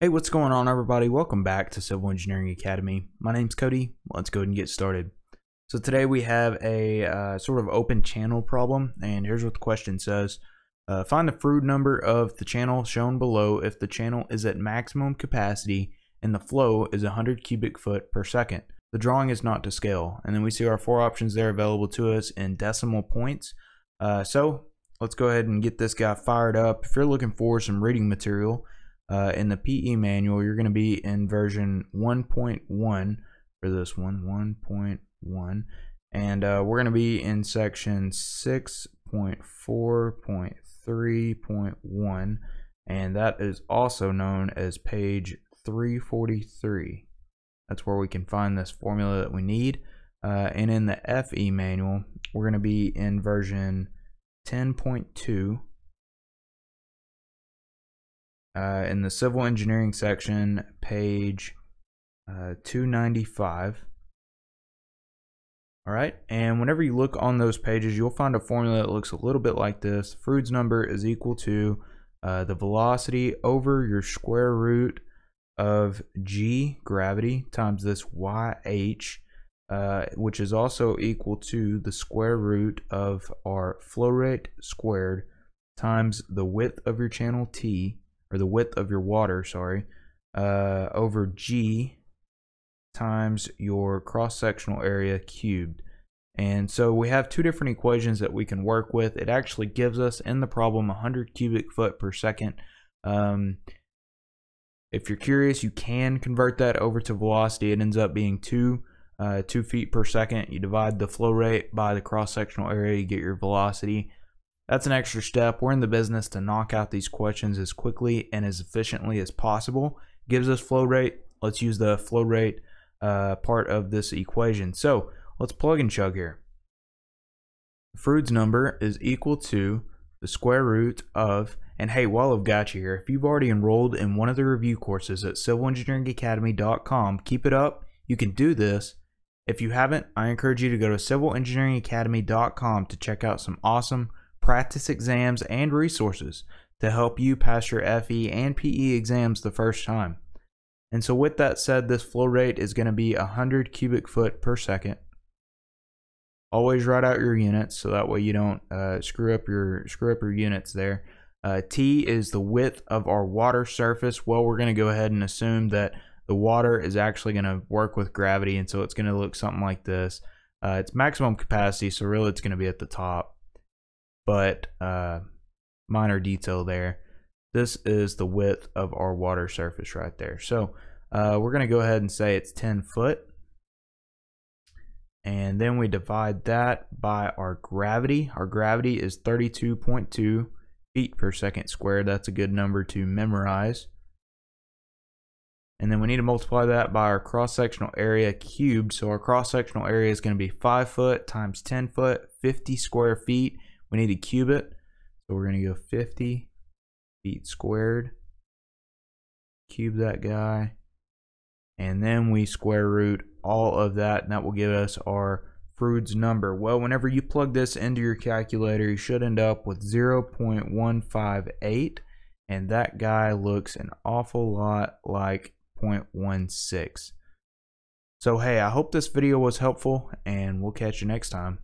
Hey, what's going on everybody? Welcome back to Civil Engineering Academy. My name's Cody. Let's go ahead and get started. So today we have a uh, sort of open channel problem and here's what the question says. Uh, find the Froude number of the channel shown below if the channel is at maximum capacity and the flow is 100 cubic foot per second. The drawing is not to scale and then we see our four options there available to us in decimal points. Uh, so let's go ahead and get this guy fired up. If you're looking for some reading material, uh, in the PE manual, you're going to be in version 1.1 for this one, 1.1. And uh, we're going to be in section 6.4.3.1. And that is also known as page 343. That's where we can find this formula that we need. Uh, and in the FE manual, we're going to be in version 10.2 uh, in the civil engineering section, page uh, 295. All right, and whenever you look on those pages, you'll find a formula that looks a little bit like this. Froude's number is equal to uh, the velocity over your square root of g, gravity, times this yh, uh, which is also equal to the square root of our flow rate squared times the width of your channel t, or the width of your water, sorry, uh, over G times your cross-sectional area cubed. And so we have two different equations that we can work with. It actually gives us in the problem 100 cubic foot per second. Um, if you're curious, you can convert that over to velocity. It ends up being two, uh, two feet per second. You divide the flow rate by the cross-sectional area, you get your velocity. That's an extra step. We're in the business to knock out these questions as quickly and as efficiently as possible. Gives us flow rate. Let's use the flow rate uh, part of this equation. So let's plug and chug here. Froude's number is equal to the square root of, and hey, while I've got you here, if you've already enrolled in one of the review courses at civilengineeringacademy.com, keep it up. You can do this. If you haven't, I encourage you to go to civilengineeringacademy.com to check out some awesome practice exams, and resources to help you pass your FE and PE exams the first time. And so with that said, this flow rate is going to be 100 cubic foot per second. Always write out your units so that way you don't uh, screw up your screw up your units there. Uh, T is the width of our water surface. Well, we're going to go ahead and assume that the water is actually going to work with gravity, and so it's going to look something like this. Uh, it's maximum capacity, so really it's going to be at the top but uh, minor detail there. This is the width of our water surface right there. So uh, we're going to go ahead and say it's 10 foot. And then we divide that by our gravity. Our gravity is 32.2 feet per second squared. That's a good number to memorize. And then we need to multiply that by our cross-sectional area cubed. So our cross-sectional area is going to be 5 foot times 10 foot, 50 square feet. We need to cube it. So we're going to go 50 feet squared. Cube that guy. And then we square root all of that. And that will give us our Froude's number. Well, whenever you plug this into your calculator, you should end up with 0.158. And that guy looks an awful lot like 0.16. So hey, I hope this video was helpful and we'll catch you next time.